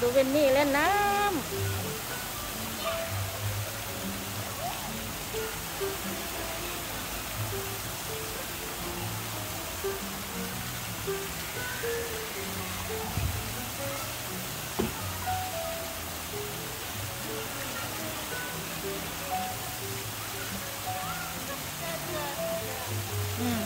ดูเวนนี่เล่นน้ำอืม